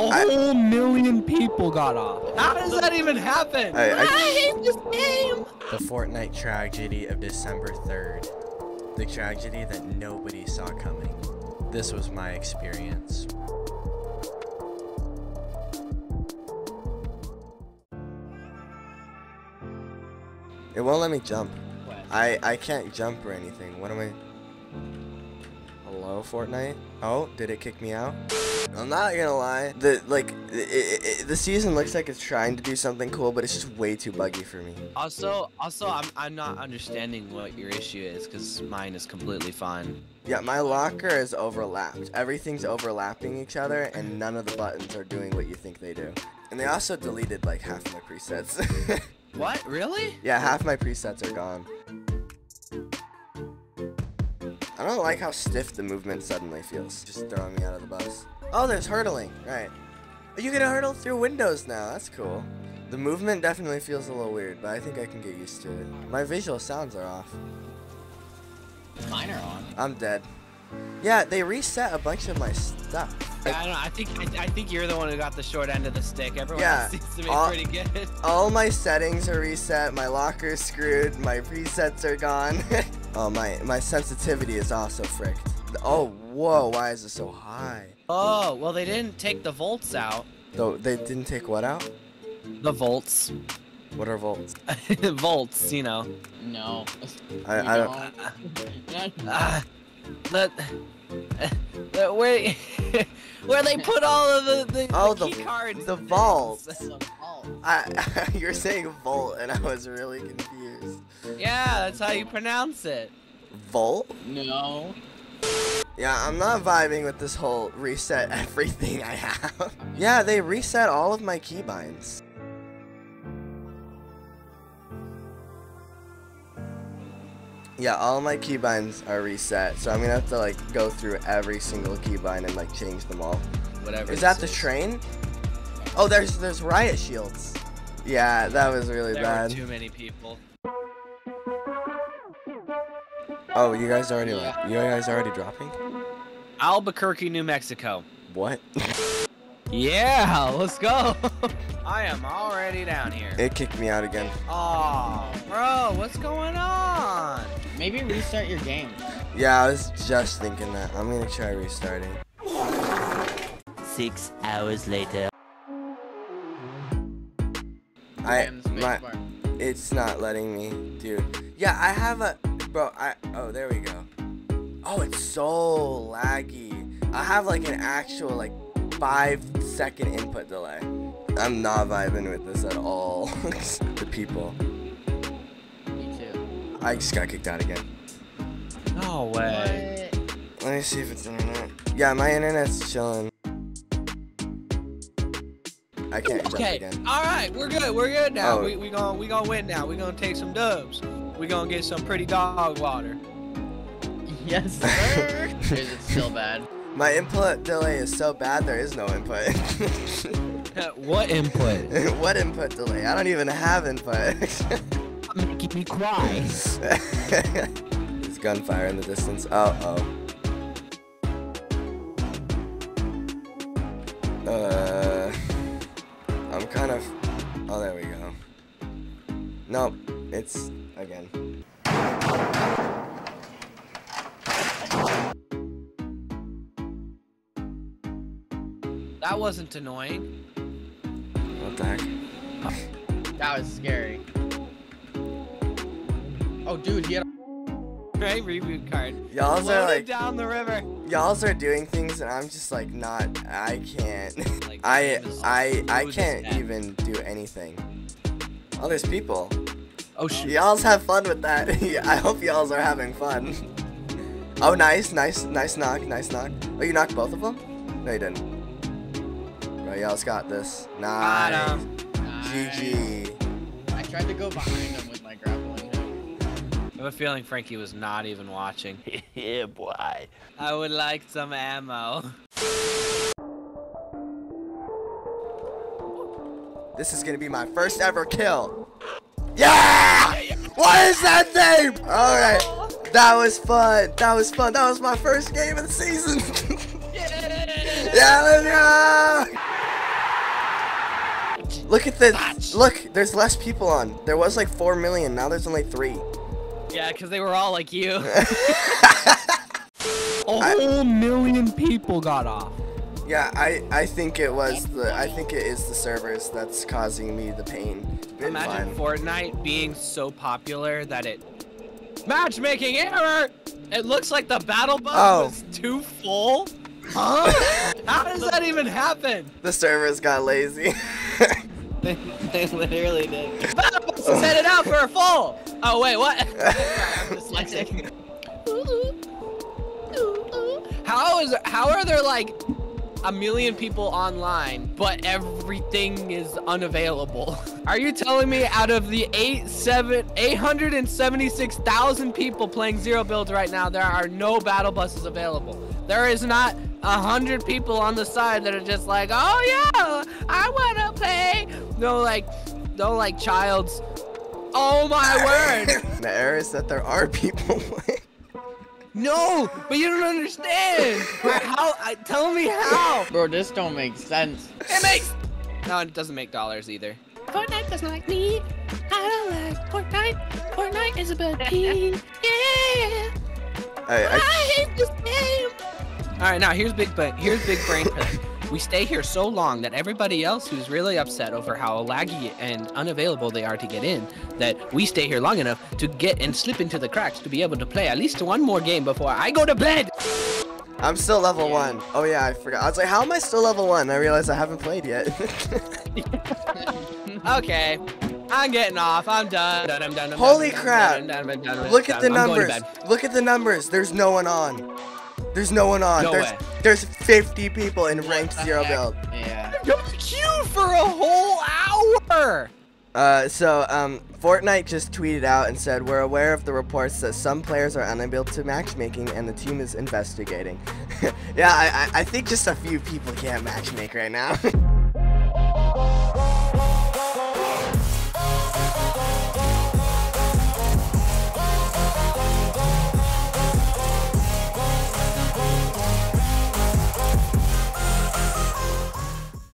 A I- whole million people got off. How does that even happen? I- I- hate this game. The Fortnite tragedy of December 3rd. The tragedy that nobody saw coming. This was my experience. It won't let me jump. I, I can't jump or anything. What am I? Hello, Fortnite? Oh, did it kick me out? I'm not gonna lie. The like, i i i the season looks like it's trying to do something cool, but it's just way too buggy for me. Also, also, I'm I'm not understanding what your issue is because mine is completely fine. Yeah, my locker is overlapped. Everything's overlapping each other, and none of the buttons are doing what you think they do. And they also deleted like half my presets. What? Really? yeah, half my presets are gone. I don't like how stiff the movement suddenly feels. Just throwing me out of the bus. Oh, there's hurdling. Right. Are you can hurdle through windows now. That's cool. The movement definitely feels a little weird, but I think I can get used to it. My visual sounds are off. Mine are on. I'm dead. Yeah, they reset a bunch of my stuff. I don't know. I think I, I think you're the one who got the short end of the stick. Everyone Yeah, else seems to be all- pretty good. All my settings are reset. My locker's screwed. My presets are gone. oh, my my sensitivity is also fricked. Oh, whoa! Why is it so high? Oh, well, they didn't take the volts out. Though they didn't take what out? The volts. What are volts? volts, you know. No. I- I don't- don't. Ah, the, the where where they put all of the the, Oh, the the- key cards. the vault. That's a fault. I you're saying volt, and I was really confused. Yeah, that's how you pronounce it. Volt? No. Yeah, I'm not vibing with this whole reset everything I have. yeah, they reset all of my keybinds. Yeah, all my keybinds are reset, so I'm gonna have to like go through every single keybind and like change them all. Whatever. Is that the train? Oh, there's there's riot shields. Yeah, that was really There bad. too many people. Oh, you guys already Yeah. like you guys already dropping? Albuquerque, New Mexico. What? Yeah, let's go. I am already down here. it kicked me out again. Oh, bro, what's going on? Maybe restart your game. Yeah, I was just thinking that. I'm gonna try restarting. Six hours later. I And the my spacebar. It's not letting me, dude. Yeah, I have a bro. I oh there we go. Oh, it's so laggy. I have like an actual like five second input delay. I'm not vibing with this at all. the people. Me too. I just got kicked out again. No way. What? Let me see if it's internet. Yeah, my internet's chilling. I can't jump Okay, again. all right, we're good. We're good now. Oh. We we gonna we gonna win now. We gonna take some dubs. We gonna get some pretty dog water. Yes, sir. Is it still bad? My input delay is so bad there is no input. Uh, what input? what input delay? I don't even have input. Making me cry. There's gunfire in the distance. Oh oh. Oh, there we go. Nope, it's again. That wasn't annoying. What the heck? That was scary. Oh, dude, he had. Right, reboot card. Y'all's are like down the river. y'all's are doing things and I'm just like not. I can't. Like, I I I can't even do anything. Oh, there's people. Oh shoot. Y'all's have fun with that. I hope y'all's are having fun. Oh, nice, nice, nice knock, nice knock. Oh, you knocked both of them? No, you didn't. Bro, y'all's got this. Got Nice. 'em. GG. I tried to go behind him I have a feeling Frankie was not even watching. yeah, boy. I would like some ammo. This is gonna be my first ever kill. Yeah! What is that name? Alright. That was fun. That was fun. That was my first game of the season. yeah, let's go! Look at this. Look. There's less people on. There was like four million. Now there's only three. Yeah, because they were all like you. A whole million people got off. Yeah, I I think it was the I think it is the servers that's causing me the pain. Been Imagine fine. Fortnite being so popular that it matchmaking error. It looks like the battle bus Oh. was too full. Huh? How does that even happen? The servers got lazy. they, they literally did. Battle bus is headed out for a full. Oh wait, what? I'm dyslexic. How is how are there like a million people online, but everything is unavailable? Are you telling me out of the eight seven eight hundred and seventy six thousand people playing zero builds right now, there are no battle buses available? There is not a hundred people on the side that are just like, oh yeah, I wanna play. No like, no like child's. Oh my word. the error is that there are people playing. No, but you don't understand. how? I, tell me how. Bro, this don't make sense. It makes. No, it doesn't make dollars either. Fortnite doesn't like me. I don't like Fortnite. Fortnite is a bad team. Yeah. I, I, hate this game. All right, now here's big brain. Here's big brain plan. We stay here so long that everybody else who's really upset over how laggy and unavailable they are to get in, that we stay here long enough to get and slip into the cracks to be able to play at least one more game before I go to bed. I'm still level one. Oh yeah, I forgot. I was like, how am I still level one? I realized I haven't played yet. Okay, I'm getting off. I'm done. done, I'm done I'm Holy done, crap. done, I'm done, done, Look at the I'm going to numbers. Look at the numbers. There's no one on. There's no one on. No there's way. There's 50 people in ranked zero heck? build. Yeah. You're queued for a whole hour. Uh, so um, Fortnite just tweeted out and said, "We're aware of the reports that some players are unable to matchmaking, and the team is investigating." yeah, I, I I think just a few people can't matchmake right now.